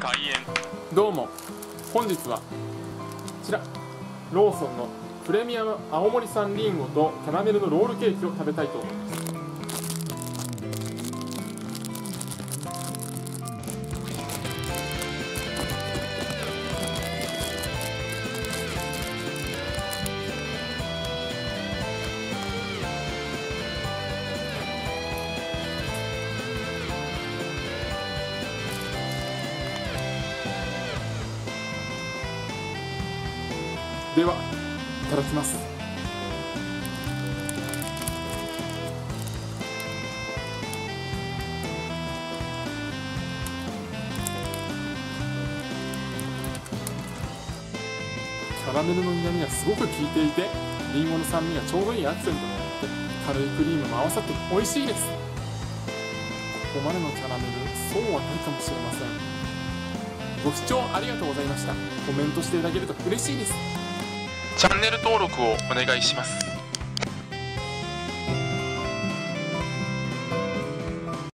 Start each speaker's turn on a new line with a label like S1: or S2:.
S1: 開演。
S2: どうも。本日はこちら。ローソンのプレミアム青森産りんごとキャラメルのロールケーキを食べたいと思います。ではいただきます。キャラメルの苦みがすごく効いていてりんごの酸味がちょうどいいアクセントになって軽いクリームも合わさって美味しいです。ここまでのキャラメルそうはないかもしれません。ご視聴ありがとうございました。コメントしていただけると嬉しいです。
S1: チャンネル登録をお願いします。